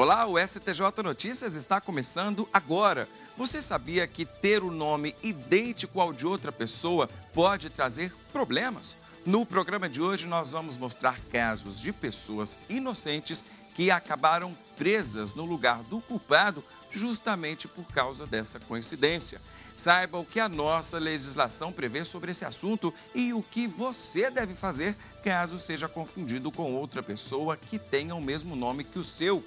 Olá, o STJ Notícias está começando agora. Você sabia que ter o nome idêntico ao de outra pessoa pode trazer problemas? No programa de hoje, nós vamos mostrar casos de pessoas inocentes que acabaram presas no lugar do culpado justamente por causa dessa coincidência. Saiba o que a nossa legislação prevê sobre esse assunto e o que você deve fazer caso seja confundido com outra pessoa que tenha o mesmo nome que o seu.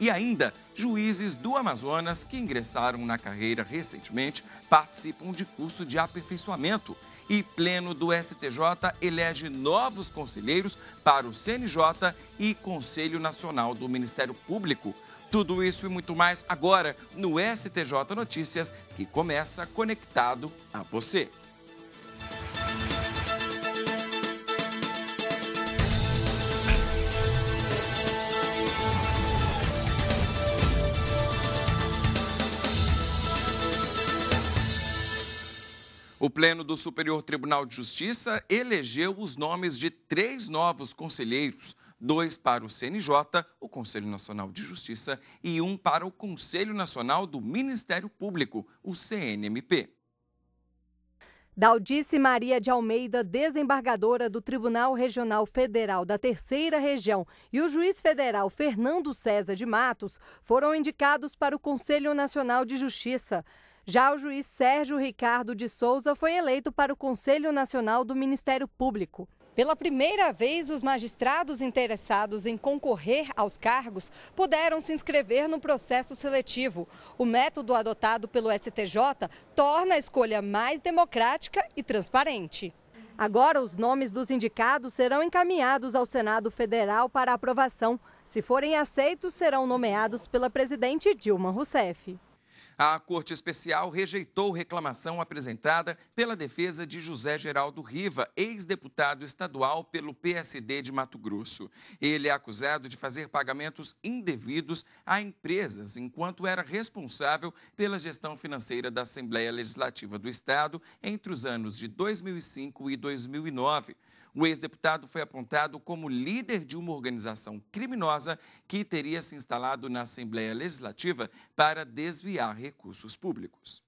E ainda, juízes do Amazonas que ingressaram na carreira recentemente participam de curso de aperfeiçoamento. E Pleno do STJ elege novos conselheiros para o CNJ e Conselho Nacional do Ministério Público. Tudo isso e muito mais agora no STJ Notícias, que começa conectado a você. O Pleno do Superior Tribunal de Justiça elegeu os nomes de três novos conselheiros: dois para o CNJ, o Conselho Nacional de Justiça, e um para o Conselho Nacional do Ministério Público, o CNMP. Daldice Maria de Almeida, desembargadora do Tribunal Regional Federal da Terceira Região, e o juiz federal Fernando César de Matos foram indicados para o Conselho Nacional de Justiça. Já o juiz Sérgio Ricardo de Souza foi eleito para o Conselho Nacional do Ministério Público. Pela primeira vez, os magistrados interessados em concorrer aos cargos puderam se inscrever no processo seletivo. O método adotado pelo STJ torna a escolha mais democrática e transparente. Agora, os nomes dos indicados serão encaminhados ao Senado Federal para aprovação. Se forem aceitos, serão nomeados pela presidente Dilma Rousseff. A Corte Especial rejeitou reclamação apresentada pela defesa de José Geraldo Riva, ex-deputado estadual pelo PSD de Mato Grosso. Ele é acusado de fazer pagamentos indevidos a empresas enquanto era responsável pela gestão financeira da Assembleia Legislativa do Estado entre os anos de 2005 e 2009. O ex-deputado foi apontado como líder de uma organização criminosa que teria se instalado na Assembleia Legislativa para desviar recursos públicos.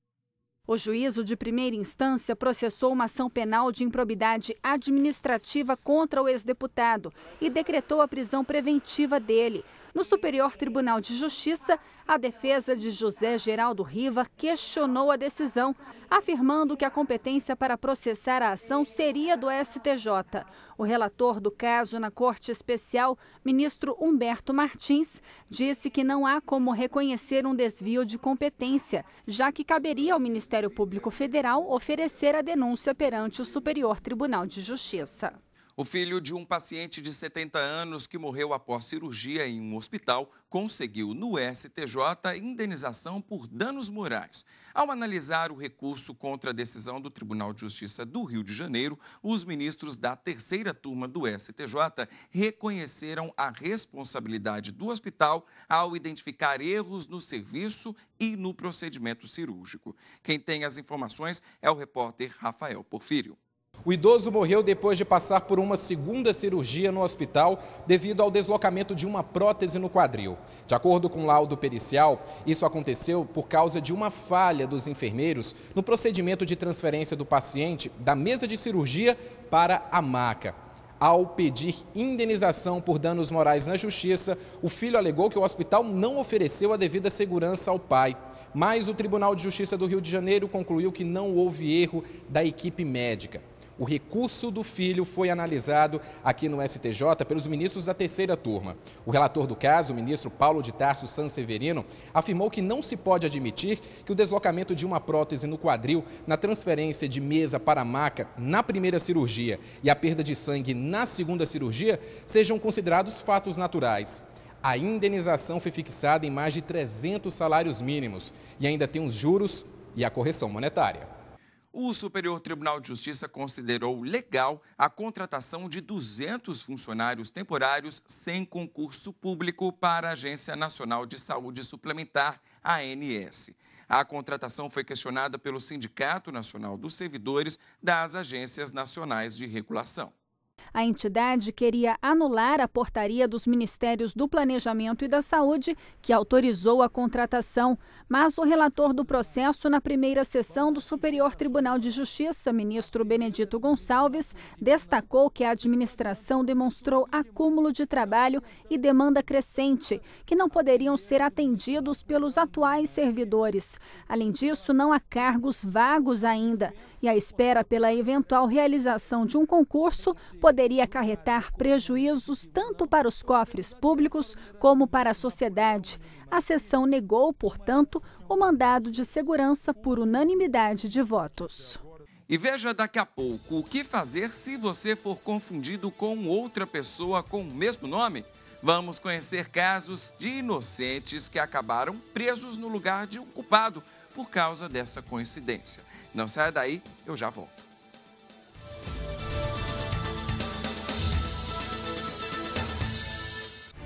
O juízo de primeira instância processou uma ação penal de improbidade administrativa contra o ex-deputado e decretou a prisão preventiva dele. No Superior Tribunal de Justiça, a defesa de José Geraldo Riva questionou a decisão, afirmando que a competência para processar a ação seria do STJ. O relator do caso na Corte Especial, ministro Humberto Martins, disse que não há como reconhecer um desvio de competência, já que caberia ao Ministério Público Federal oferecer a denúncia perante o Superior Tribunal de Justiça. O filho de um paciente de 70 anos que morreu após cirurgia em um hospital conseguiu no STJ indenização por danos morais. Ao analisar o recurso contra a decisão do Tribunal de Justiça do Rio de Janeiro, os ministros da terceira turma do STJ reconheceram a responsabilidade do hospital ao identificar erros no serviço e no procedimento cirúrgico. Quem tem as informações é o repórter Rafael Porfírio. O idoso morreu depois de passar por uma segunda cirurgia no hospital devido ao deslocamento de uma prótese no quadril. De acordo com o laudo pericial, isso aconteceu por causa de uma falha dos enfermeiros no procedimento de transferência do paciente da mesa de cirurgia para a maca. Ao pedir indenização por danos morais na justiça, o filho alegou que o hospital não ofereceu a devida segurança ao pai. Mas o Tribunal de Justiça do Rio de Janeiro concluiu que não houve erro da equipe médica. O recurso do filho foi analisado aqui no STJ pelos ministros da terceira turma. O relator do caso, o ministro Paulo de Tarso Sanseverino, afirmou que não se pode admitir que o deslocamento de uma prótese no quadril na transferência de mesa para maca na primeira cirurgia e a perda de sangue na segunda cirurgia sejam considerados fatos naturais. A indenização foi fixada em mais de 300 salários mínimos e ainda tem os juros e a correção monetária o Superior Tribunal de Justiça considerou legal a contratação de 200 funcionários temporários sem concurso público para a Agência Nacional de Saúde Suplementar, ANS. A contratação foi questionada pelo Sindicato Nacional dos Servidores das Agências Nacionais de Regulação. A entidade queria anular a portaria dos Ministérios do Planejamento e da Saúde, que autorizou a contratação, mas o relator do processo na primeira sessão do Superior Tribunal de Justiça, ministro Benedito Gonçalves, destacou que a administração demonstrou acúmulo de trabalho e demanda crescente, que não poderiam ser atendidos pelos atuais servidores. Além disso, não há cargos vagos ainda e a espera pela eventual realização de um concurso poderia acarretar prejuízos tanto para os cofres públicos como para a sociedade. A sessão negou, portanto, o mandado de segurança por unanimidade de votos. E veja daqui a pouco o que fazer se você for confundido com outra pessoa com o mesmo nome. Vamos conhecer casos de inocentes que acabaram presos no lugar de um culpado por causa dessa coincidência. Não saia daí, eu já volto.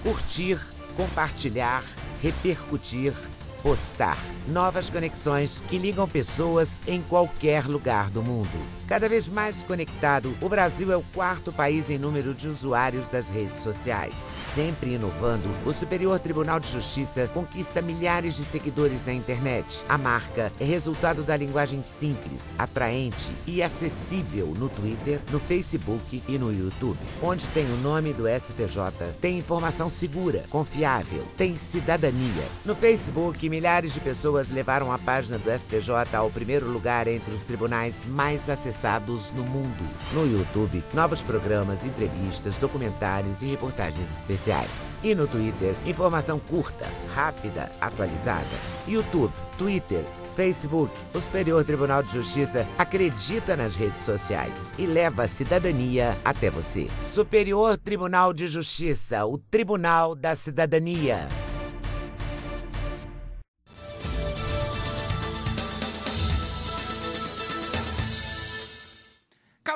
Curtir, compartilhar, repercutir Postar novas conexões que ligam pessoas em qualquer lugar do mundo. Cada vez mais conectado, o Brasil é o quarto país em número de usuários das redes sociais. Sempre inovando, o Superior Tribunal de Justiça conquista milhares de seguidores na internet. A marca é resultado da linguagem simples, atraente e acessível no Twitter, no Facebook e no YouTube. Onde tem o nome do STJ, tem informação segura, confiável, tem cidadania. No Facebook, milhares de pessoas levaram a página do STJ ao primeiro lugar entre os tribunais mais acessados no mundo. No YouTube, novos programas, entrevistas, documentários e reportagens especiais. E no Twitter, informação curta, rápida, atualizada. YouTube, Twitter, Facebook, o Superior Tribunal de Justiça acredita nas redes sociais e leva a cidadania até você. Superior Tribunal de Justiça, o Tribunal da Cidadania.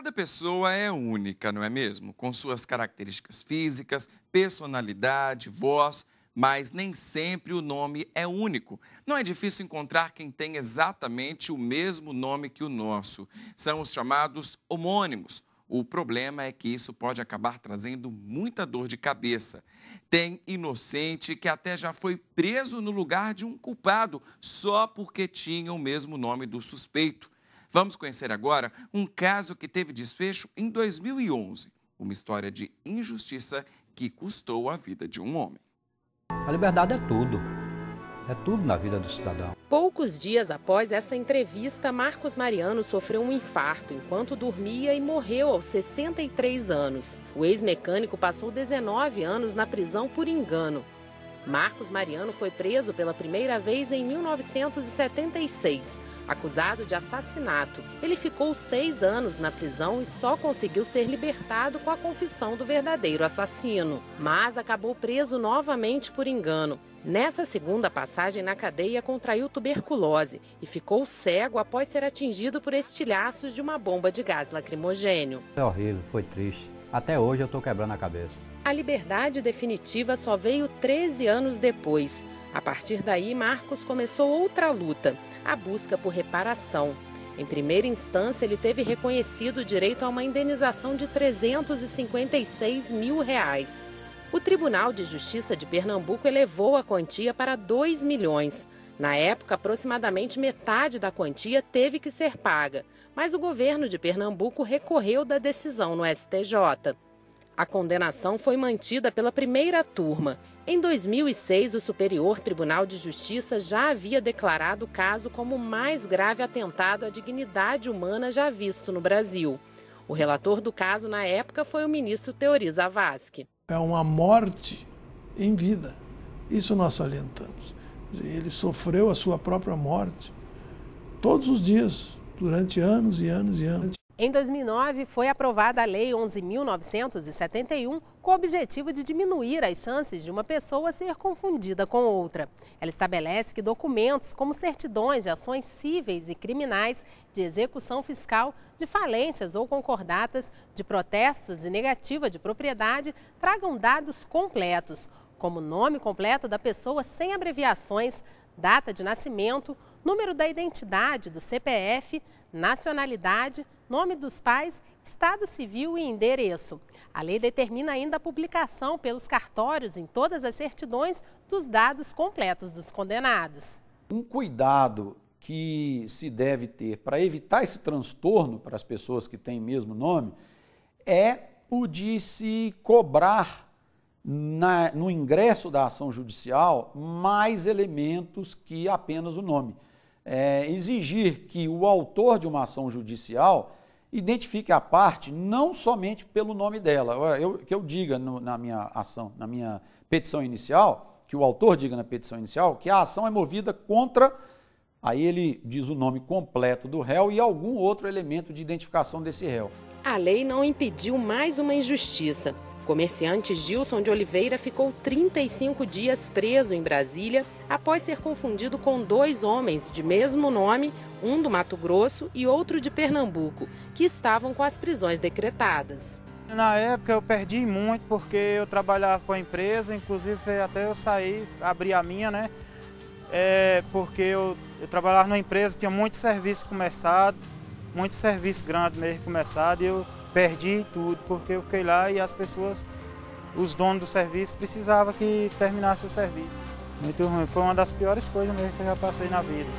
Cada pessoa é única, não é mesmo? Com suas características físicas, personalidade, voz, mas nem sempre o nome é único. Não é difícil encontrar quem tem exatamente o mesmo nome que o nosso. São os chamados homônimos. O problema é que isso pode acabar trazendo muita dor de cabeça. Tem inocente que até já foi preso no lugar de um culpado só porque tinha o mesmo nome do suspeito. Vamos conhecer agora um caso que teve desfecho em 2011. Uma história de injustiça que custou a vida de um homem. A liberdade é tudo. É tudo na vida do cidadão. Poucos dias após essa entrevista, Marcos Mariano sofreu um infarto enquanto dormia e morreu aos 63 anos. O ex-mecânico passou 19 anos na prisão por engano. Marcos Mariano foi preso pela primeira vez em 1976, acusado de assassinato. Ele ficou seis anos na prisão e só conseguiu ser libertado com a confissão do verdadeiro assassino. Mas acabou preso novamente por engano. Nessa segunda passagem na cadeia, contraiu tuberculose e ficou cego após ser atingido por estilhaços de uma bomba de gás lacrimogênio. É horrível, foi triste. Até hoje eu estou quebrando a cabeça. A liberdade definitiva só veio 13 anos depois. A partir daí, Marcos começou outra luta, a busca por reparação. Em primeira instância, ele teve reconhecido o direito a uma indenização de 356 mil reais. O Tribunal de Justiça de Pernambuco elevou a quantia para 2 milhões. Na época, aproximadamente metade da quantia teve que ser paga, mas o governo de Pernambuco recorreu da decisão no STJ. A condenação foi mantida pela primeira turma. Em 2006, o Superior Tribunal de Justiça já havia declarado o caso como o mais grave atentado à dignidade humana já visto no Brasil. O relator do caso na época foi o ministro Teori Zavascki. É uma morte em vida. Isso nós salientamos. Ele sofreu a sua própria morte todos os dias, durante anos e anos e anos. Em 2009, foi aprovada a Lei 11.971 com o objetivo de diminuir as chances de uma pessoa ser confundida com outra. Ela estabelece que documentos como certidões de ações cíveis e criminais, de execução fiscal, de falências ou concordatas, de protestos e negativa de propriedade tragam dados completos, como nome completo da pessoa sem abreviações, data de nascimento, número da identidade do CPF, nacionalidade, nome dos pais estado civil e endereço. A lei determina ainda a publicação pelos cartórios em todas as certidões dos dados completos dos condenados. Um cuidado que se deve ter para evitar esse transtorno para as pessoas que têm mesmo nome é o de se cobrar na, no ingresso da ação judicial mais elementos que apenas o nome. É, exigir que o autor de uma ação judicial identifique a parte não somente pelo nome dela. Eu, que eu diga no, na minha ação, na minha petição inicial, que o autor diga na petição inicial, que a ação é movida contra. Aí ele diz o nome completo do réu e algum outro elemento de identificação desse réu. A lei não impediu mais uma injustiça. Comerciante Gilson de Oliveira ficou 35 dias preso em Brasília após ser confundido com dois homens de mesmo nome, um do Mato Grosso e outro de Pernambuco, que estavam com as prisões decretadas. Na época eu perdi muito porque eu trabalhava com a empresa, inclusive até eu sair, abrir a minha, né? É, porque eu, eu trabalhava numa empresa, tinha muito serviço começado, muito serviço grande mesmo começado e eu perdi tudo, porque eu fiquei lá e as pessoas, os donos do serviço, precisavam que terminasse o serviço. Muito ruim, foi uma das piores coisas mesmo que eu já passei na vida.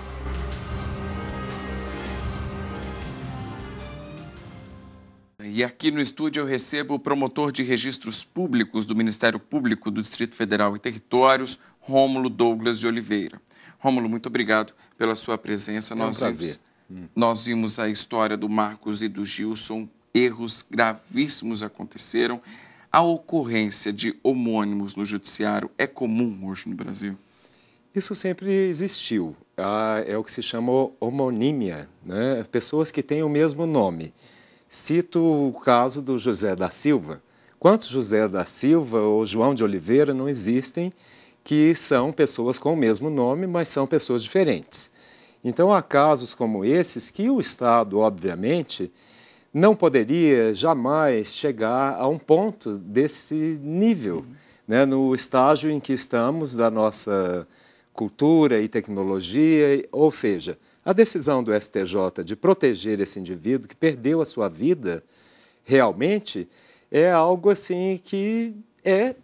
E aqui no estúdio eu recebo o promotor de registros públicos do Ministério Público do Distrito Federal e Territórios, Rômulo Douglas de Oliveira. Rômulo, muito obrigado pela sua presença. É um nós, prazer. vimos, nós vimos a história do Marcos e do Gilson erros gravíssimos aconteceram. A ocorrência de homônimos no judiciário é comum hoje no Brasil? Isso sempre existiu. Ah, é o que se chama homonímia, né? pessoas que têm o mesmo nome. Cito o caso do José da Silva. Quantos José da Silva ou João de Oliveira não existem que são pessoas com o mesmo nome, mas são pessoas diferentes? Então, há casos como esses que o Estado, obviamente, não poderia jamais chegar a um ponto desse nível, uhum. né, no estágio em que estamos da nossa cultura e tecnologia, ou seja, a decisão do STJ de proteger esse indivíduo que perdeu a sua vida realmente é algo assim que é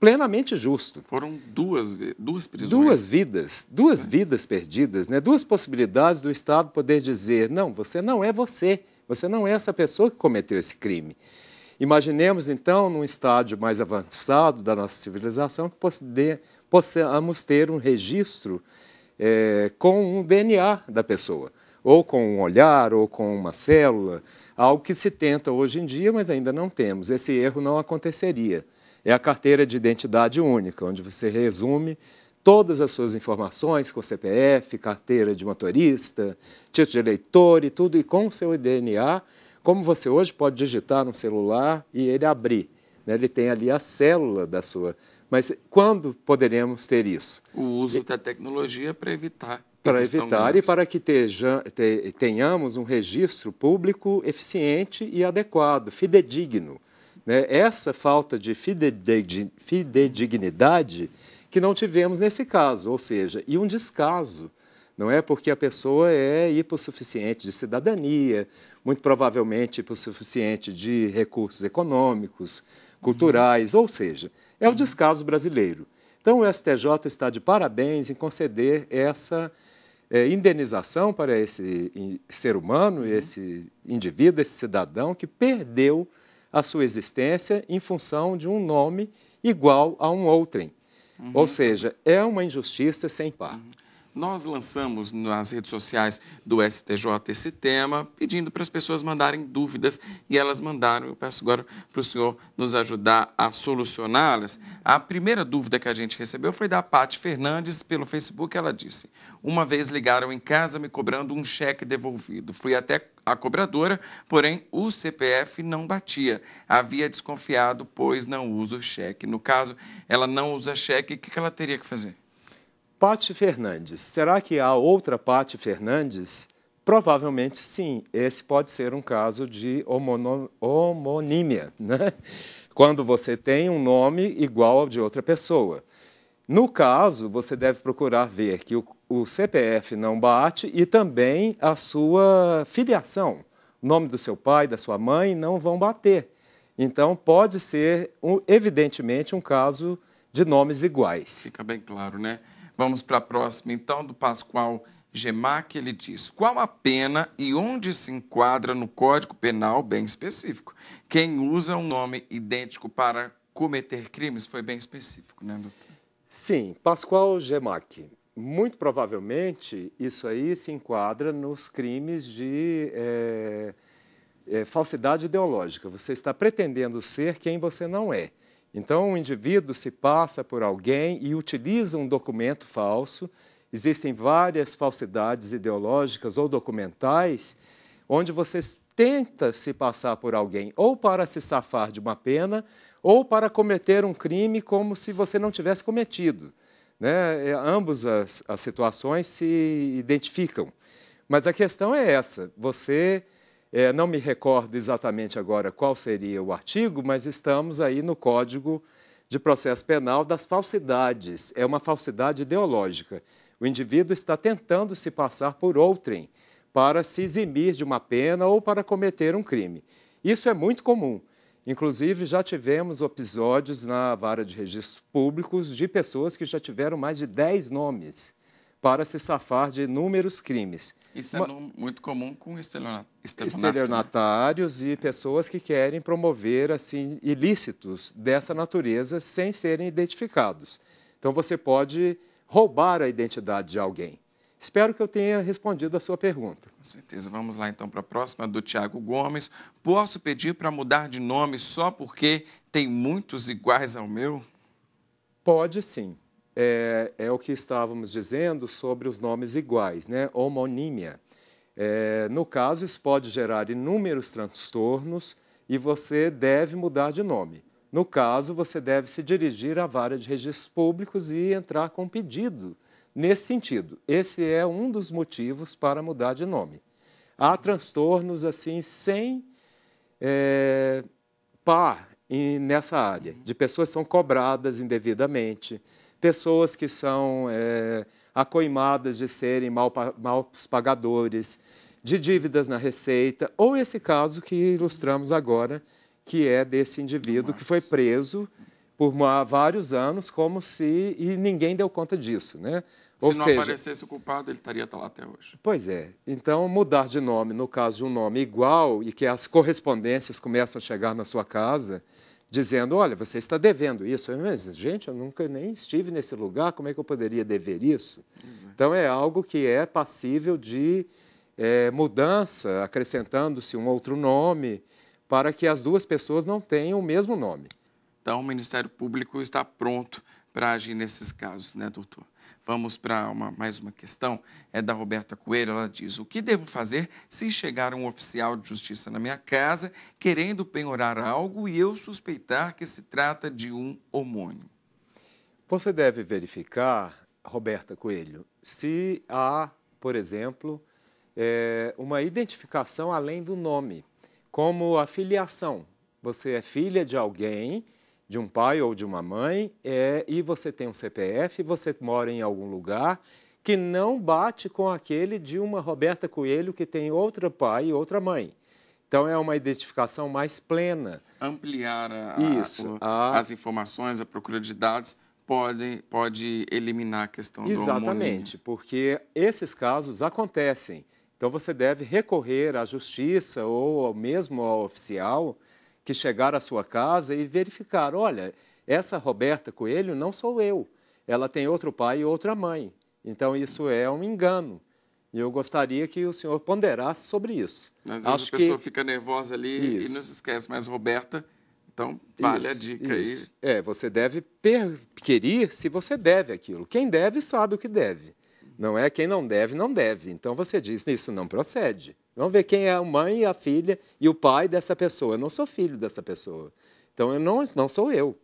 plenamente justo. Foram duas, duas prisões. Duas vidas, duas é. vidas perdidas, né? duas possibilidades do Estado poder dizer, não, você não é você, você não é essa pessoa que cometeu esse crime. Imaginemos, então, num estágio mais avançado da nossa civilização, que possamos ter um registro é, com um DNA da pessoa, ou com um olhar, ou com uma célula, algo que se tenta hoje em dia, mas ainda não temos. Esse erro não aconteceria. É a carteira de identidade única, onde você resume todas as suas informações com CPF, carteira de motorista, título de eleitor e tudo, e com o seu DNA, como você hoje pode digitar no celular e ele abrir. Né? Ele tem ali a célula da sua. Mas quando poderemos ter isso? O uso e... da tecnologia para evitar. Para evitar e para que teja, te, tenhamos um registro público eficiente e adequado, fidedigno. Né? Essa falta de fidedignidade que não tivemos nesse caso, ou seja, e um descaso, não é porque a pessoa é hipossuficiente de cidadania, muito provavelmente hipossuficiente de recursos econômicos, culturais, uhum. ou seja, é o descaso brasileiro. Então o STJ está de parabéns em conceder essa é, indenização para esse ser humano, uhum. esse indivíduo, esse cidadão que perdeu a sua existência em função de um nome igual a um outrem. Uhum. Ou seja, é uma injustiça sem par. Uhum. Nós lançamos nas redes sociais do STJ esse tema, pedindo para as pessoas mandarem dúvidas e elas mandaram. Eu peço agora para o senhor nos ajudar a solucioná-las. A primeira dúvida que a gente recebeu foi da Paty Fernandes pelo Facebook. Ela disse: Uma vez ligaram em casa me cobrando um cheque devolvido. Fui até a cobradora, porém o CPF não batia. Havia desconfiado, pois não usa o cheque. No caso, ela não usa cheque, o que ela teria que fazer? Pati Fernandes. Será que há outra Pati Fernandes? Provavelmente sim. Esse pode ser um caso de homonímia, né? quando você tem um nome igual ao de outra pessoa. No caso, você deve procurar ver que o, o CPF não bate e também a sua filiação, nome do seu pai, da sua mãe, não vão bater. Então, pode ser, evidentemente, um caso de nomes iguais. Fica bem claro, né? Vamos para a próxima, então, do Pascoal Gemac. Ele diz: qual a pena e onde se enquadra no Código Penal bem específico? Quem usa um nome idêntico para cometer crimes foi bem específico, né, doutor? Sim, Pascoal Gemac. Muito provavelmente isso aí se enquadra nos crimes de é, é, falsidade ideológica. Você está pretendendo ser quem você não é. Então, o indivíduo se passa por alguém e utiliza um documento falso. Existem várias falsidades ideológicas ou documentais onde você tenta se passar por alguém ou para se safar de uma pena ou para cometer um crime como se você não tivesse cometido. Né? É, ambas as, as situações se identificam. Mas a questão é essa: você, é, não me recordo exatamente agora qual seria o artigo, mas estamos aí no Código de Processo Penal das falsidades. É uma falsidade ideológica. O indivíduo está tentando se passar por outrem para se eximir de uma pena ou para cometer um crime. Isso é muito comum. Inclusive, já tivemos episódios na vara de registros públicos de pessoas que já tiveram mais de 10 nomes para se safar de inúmeros crimes. Isso é muito comum com estelionatários. Estelionatários e pessoas que querem promover assim ilícitos dessa natureza sem serem identificados. Então, você pode roubar a identidade de alguém. Espero que eu tenha respondido a sua pergunta. Com certeza. Vamos lá então para a próxima do Tiago Gomes. Posso pedir para mudar de nome só porque tem muitos iguais ao meu? Pode sim. É, é o que estávamos dizendo sobre os nomes iguais, né? Homonímia. É, no caso, isso pode gerar inúmeros transtornos e você deve mudar de nome. No caso, você deve se dirigir à vara de registros públicos e entrar com pedido nesse sentido. Esse é um dos motivos para mudar de nome. Há transtornos assim sem é, par nessa área, de pessoas que são cobradas indevidamente, pessoas que são é, acoimadas de serem mal, maus pagadores, de dívidas na receita, ou esse caso que ilustramos agora, que é desse indivíduo que foi preso por vários anos, como se e ninguém deu conta disso, né? Ou Se não seja, aparecesse o culpado, ele estaria lá até hoje. Pois é. Então, mudar de nome, no caso de um nome igual e que as correspondências começam a chegar na sua casa, dizendo: olha, você está devendo isso. Mas, gente, eu nunca nem estive nesse lugar, como é que eu poderia dever isso? Exato. Então, é algo que é passível de é, mudança, acrescentando-se um outro nome, para que as duas pessoas não tenham o mesmo nome. Então, o Ministério Público está pronto para agir nesses casos, né, doutor? Vamos para uma, mais uma questão, é da Roberta Coelho. Ela diz: O que devo fazer se chegar um oficial de justiça na minha casa querendo penhorar algo e eu suspeitar que se trata de um homônimo? Você deve verificar, Roberta Coelho, se há, por exemplo, é, uma identificação além do nome, como a filiação. Você é filha de alguém de um pai ou de uma mãe, é, e você tem um CPF, você mora em algum lugar que não bate com aquele de uma Roberta Coelho que tem outro pai e outra mãe. Então é uma identificação mais plena. Ampliar a, Isso, a, as informações, a procura de dados pode, pode eliminar a questão Exatamente, do porque esses casos acontecem. Então você deve recorrer à justiça ou mesmo ao oficial que chegar à sua casa e verificar: olha, essa Roberta Coelho não sou eu, ela tem outro pai e outra mãe. Então isso é um engano. E eu gostaria que o senhor ponderasse sobre isso. Às vezes a pessoa que... fica nervosa ali isso. e não se esquece, mas Roberta, então vale isso, a dica isso. aí. É, você deve querer se você deve aquilo. Quem deve sabe o que deve. Não é quem não deve, não deve. Então você diz, isso não procede. Vamos ver quem é a mãe, a filha e o pai dessa pessoa. Eu não sou filho dessa pessoa. Então, eu não, não sou eu.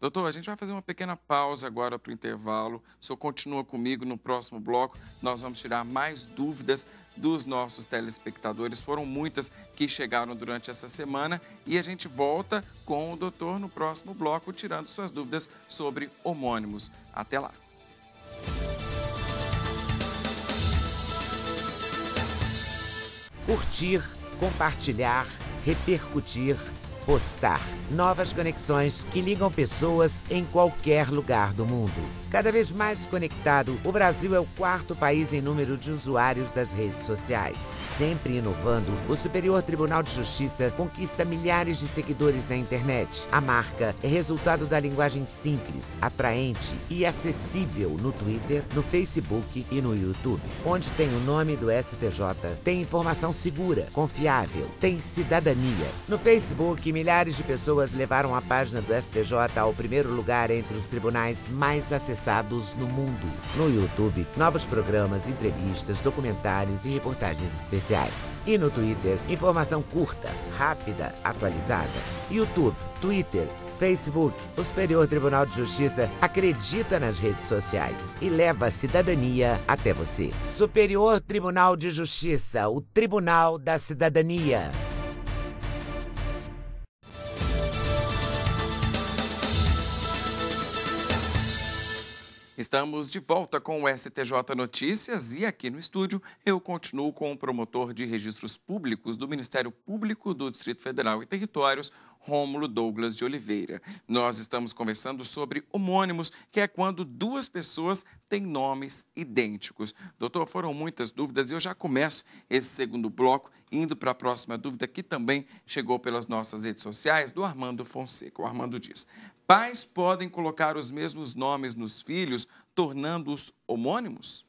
Doutor, a gente vai fazer uma pequena pausa agora para o intervalo. O senhor continua comigo no próximo bloco. Nós vamos tirar mais dúvidas dos nossos telespectadores. Foram muitas que chegaram durante essa semana e a gente volta com o doutor no próximo bloco, tirando suas dúvidas sobre homônimos. Até lá. Curtir, compartilhar, repercutir, postar. Novas conexões que ligam pessoas em qualquer lugar do mundo. Cada vez mais conectado, o Brasil é o quarto país em número de usuários das redes sociais. Sempre inovando, o Superior Tribunal de Justiça conquista milhares de seguidores na internet. A marca é resultado da linguagem simples, atraente e acessível no Twitter, no Facebook e no YouTube. Onde tem o nome do STJ, tem informação segura, confiável, tem cidadania. No Facebook, milhares de pessoas levaram a página do STJ ao primeiro lugar entre os tribunais mais acessados no mundo. No YouTube, novos programas, entrevistas, documentários e reportagens especiais. E no Twitter, informação curta, rápida, atualizada. YouTube, Twitter, Facebook, o Superior Tribunal de Justiça acredita nas redes sociais e leva a cidadania até você. Superior Tribunal de Justiça, o Tribunal da Cidadania. Estamos de volta com o STJ Notícias e aqui no estúdio eu continuo com o promotor de registros públicos do Ministério Público do Distrito Federal e Territórios, Rômulo Douglas de Oliveira. Nós estamos conversando sobre homônimos, que é quando duas pessoas têm nomes idênticos. Doutor, foram muitas dúvidas e eu já começo esse segundo bloco indo para a próxima dúvida que também chegou pelas nossas redes sociais do Armando Fonseca. O Armando diz: Pais podem colocar os mesmos nomes nos filhos, tornando-os homônimos?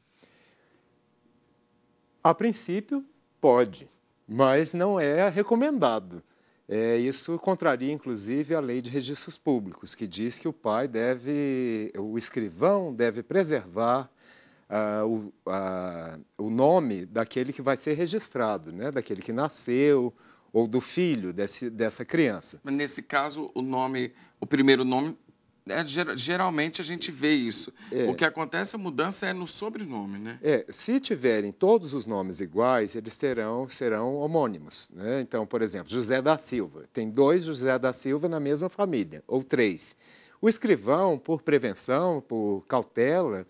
A princípio, pode, mas não é recomendado. É, isso contraria, inclusive, a lei de registros públicos, que diz que o pai deve, o escrivão deve preservar ah, o, o nome daquele que vai ser registrado, né? daquele que nasceu ou do filho desse, dessa criança. Mas nesse caso, o nome, o primeiro nome é, geralmente a gente vê isso. É. O que acontece, a mudança é no sobrenome, né? É, se tiverem todos os nomes iguais, eles terão, serão homônimos. Né? Então, por exemplo, José da Silva. Tem dois José da Silva na mesma família, ou três. O escrivão, por prevenção, por cautela,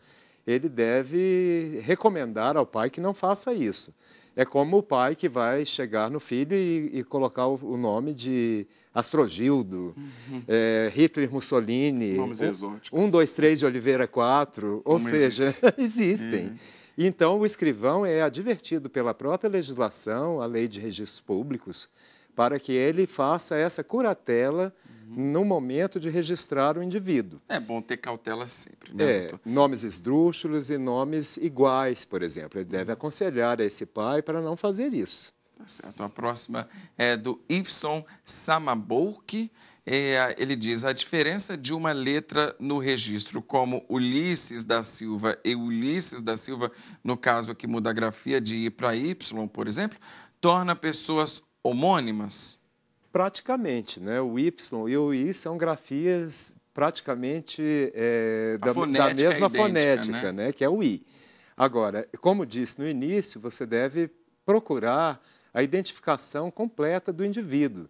ele deve recomendar ao pai que não faça isso. É como o pai que vai chegar no filho e, e colocar o, o nome de Astrogildo, uhum. é, Hitler Mussolini. Nomes um, exóticos. Um, dois, três de Oliveira quatro. Ou seja, existe. existem. Uhum. Então, o escrivão é advertido pela própria legislação, a lei de registros públicos, para que ele faça essa curatela uhum. no momento de registrar o indivíduo. É bom ter cautela sempre, né, é, doutor? Nomes esdrúxulos e nomes iguais, por exemplo. Ele deve aconselhar a esse pai para não fazer isso. Tá certo. A próxima é do Yvson Samabouk. É, ele diz: a diferença de uma letra no registro, como Ulisses da Silva e Ulisses da Silva, no caso aqui muda a grafia de I para Y, por exemplo, torna pessoas homônimas? Praticamente, né? O Y e o I são grafias praticamente é, da, da, mesma é idêntica, fonética, né? né? Que é o I. Agora, como disse no início, você deve procurar a identificação completa do indivíduo.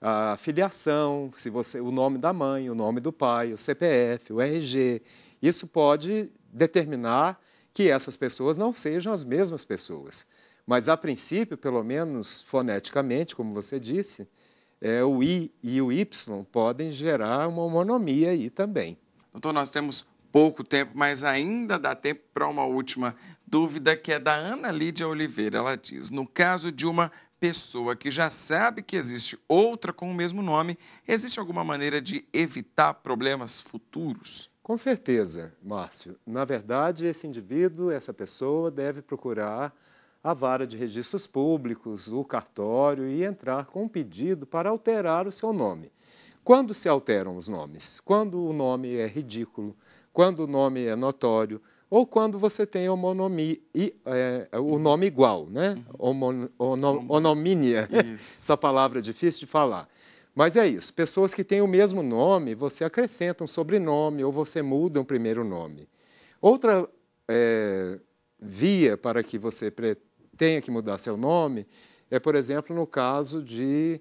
A filiação, se você, o nome da mãe, o nome do pai, o CPF, o RG. Isso pode determinar que essas pessoas não sejam as mesmas pessoas. Mas, a princípio, pelo menos foneticamente, como você disse, é, o I e o Y podem gerar uma homonomia aí também. Doutor, nós temos pouco tempo, mas ainda dá tempo para uma última dúvida que é da Ana Lídia Oliveira. Ela diz: no caso de uma pessoa que já sabe que existe outra com o mesmo nome, existe alguma maneira de evitar problemas futuros? Com certeza, Márcio. Na verdade, esse indivíduo, essa pessoa, deve procurar a vara de registros públicos, o cartório e entrar com um pedido para alterar o seu nome. Quando se alteram os nomes? Quando o nome é ridículo, quando o nome é notório, ou quando você tem homonomia, é, o nome igual, né? Homon, ono, onomínia, essa palavra é difícil de falar. Mas é isso, pessoas que têm o mesmo nome, você acrescenta um sobrenome ou você muda um primeiro nome. Outra é, via para que você tenha que mudar seu nome é, por exemplo, no caso de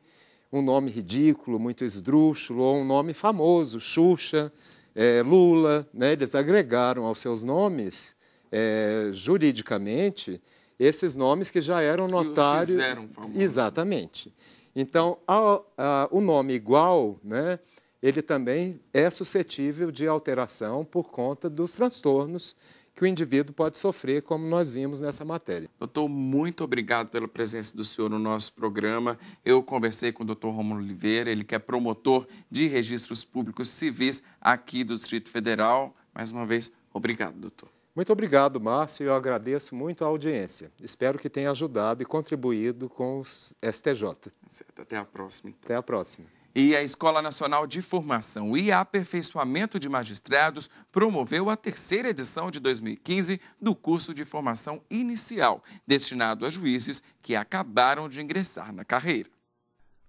um nome ridículo, muito esdrúxulo, ou um nome famoso, Xuxa, é, Lula, né, eles agregaram aos seus nomes, é, juridicamente, esses nomes que já eram notários. Que fizeram famosos. Exatamente. Então, a, a, o nome igual, né, ele também é suscetível de alteração por conta dos transtornos que o indivíduo pode sofrer, como nós vimos nessa matéria. Doutor, muito obrigado pela presença do senhor no nosso programa. Eu conversei com o doutor Romulo Oliveira, ele que é promotor de registros públicos civis aqui do Distrito Federal. Mais uma vez, obrigado, doutor. Muito obrigado, Márcio. Eu agradeço muito a audiência. Espero que tenha ajudado e contribuído com os STJ. Certo. Até a próxima. Então. Até a próxima. E a Escola Nacional de Formação e Aperfeiçoamento de Magistrados promoveu a terceira edição de 2015 do curso de formação inicial, destinado a juízes que acabaram de ingressar na carreira.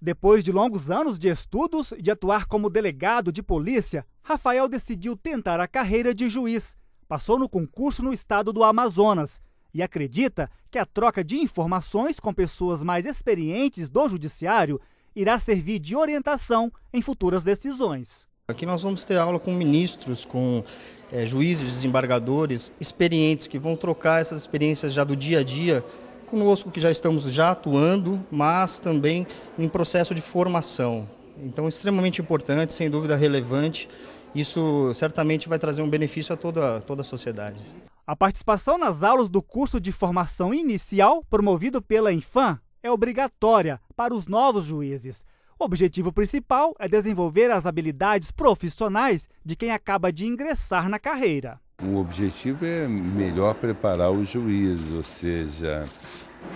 Depois de longos anos de estudos e de atuar como delegado de polícia, Rafael decidiu tentar a carreira de juiz passou no concurso no estado do Amazonas e acredita que a troca de informações com pessoas mais experientes do judiciário irá servir de orientação em futuras decisões. Aqui nós vamos ter aula com ministros, com é, juízes, desembargadores experientes que vão trocar essas experiências já do dia a dia conosco que já estamos já atuando, mas também em processo de formação. Então, extremamente importante, sem dúvida relevante isso certamente vai trazer um benefício a toda, toda a sociedade. A participação nas aulas do curso de formação inicial, promovido pela Infam, é obrigatória para os novos juízes. O objetivo principal é desenvolver as habilidades profissionais de quem acaba de ingressar na carreira. O objetivo é melhor preparar o juiz, ou seja,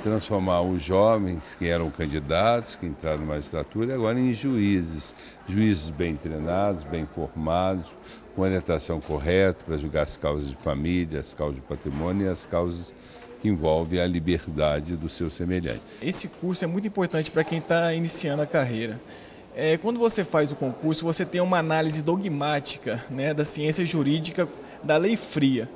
transformar os jovens que eram candidatos, que entraram na magistratura, agora em juízes. Juízes bem treinados, bem formados, com orientação correta para julgar as causas de família, as causas de patrimônio e as causas que envolvem a liberdade do seu semelhante. Esse curso é muito importante para quem está iniciando a carreira. É, quando você faz o concurso, você tem uma análise dogmática né, da ciência jurídica da lei fria.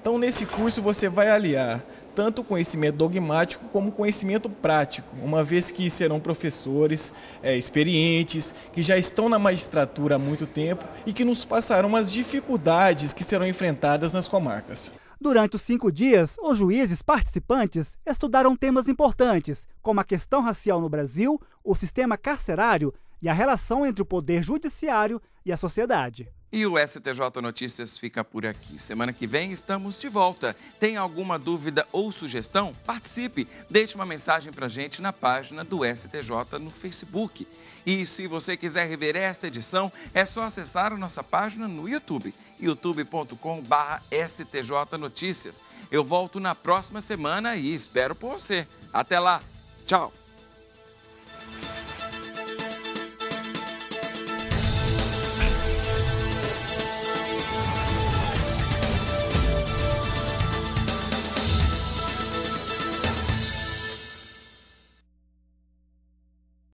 Então, nesse curso, você vai aliar tanto conhecimento dogmático como conhecimento prático, uma vez que serão professores é, experientes, que já estão na magistratura há muito tempo e que nos passarão as dificuldades que serão enfrentadas nas comarcas. Durante os cinco dias, os juízes participantes estudaram temas importantes, como a questão racial no Brasil, o sistema carcerário e a relação entre o poder judiciário e a sociedade. E o STJ Notícias fica por aqui. Semana que vem estamos de volta. Tem alguma dúvida ou sugestão? Participe! Deixe uma mensagem para gente na página do STJ no Facebook. E se você quiser rever esta edição, é só acessar a nossa página no YouTube, youtube.com.br STJ Notícias. Eu volto na próxima semana e espero por você. Até lá! Tchau!